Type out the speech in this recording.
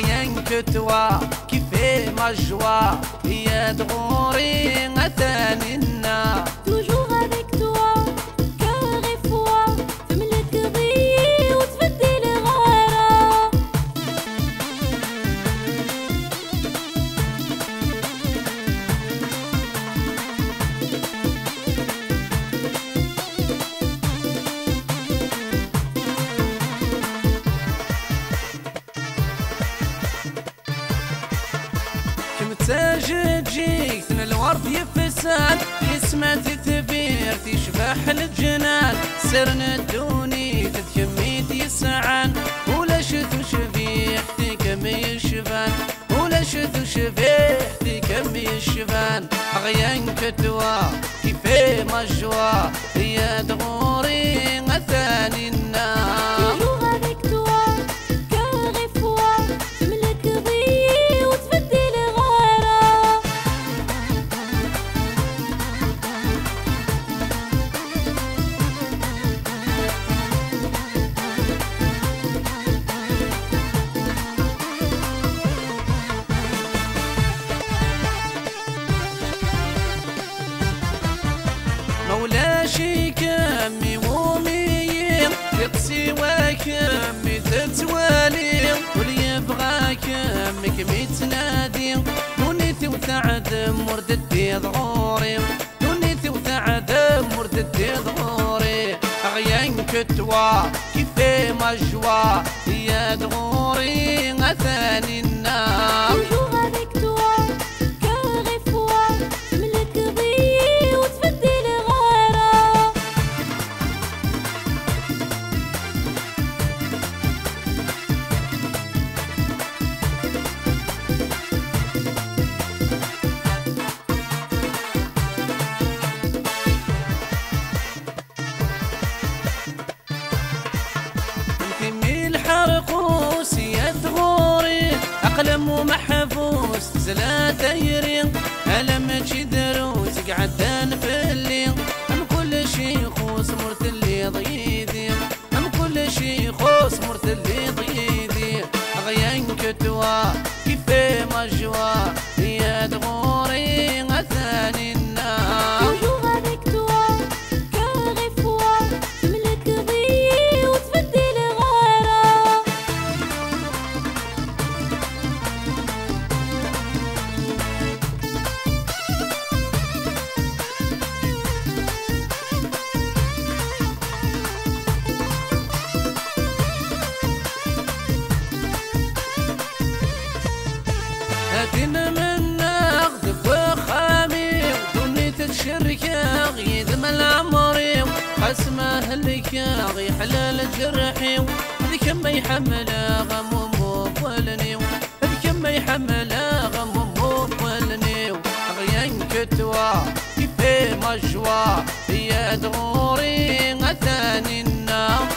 كتوا كيفي ما جوا يا دغوري غتاني كمتاج تجيك ثن الورد يفساد يسمى تثبير تشبح الجنان. سرن الدوني تتكميت يسعان. ولا شتو شبيح تكمي الشبان ولا شتو شبيح تكمي الشبان غيان كتوا كيفي مجوا يا دغوري غثاني يقسي وكمي تتوالي واللي يبغى كمك متنادي دونيتي وتعد مرددي ضغوري دونيتي وتعد مرددي ضغوري غيان كتوا كيفي مجوا يا دغوري أقلم ومحبوس زلا يرين ألم دروس قعدان في الليل أم كل شي خوس مرت اللي ضيدي أم كل شي خوس مرت اللي ضيدي غيان كتوا كيفي مجوا يا هاتنا من ناخذ وخامي ودنيت الشركة غيد من العمري قسمه لك غي حلال جرحي ذيك ما يحمل غم مولني ذيك ما يحمل غم مولني غيان كتوا كيفي مجوا يا دغوري غثاني النار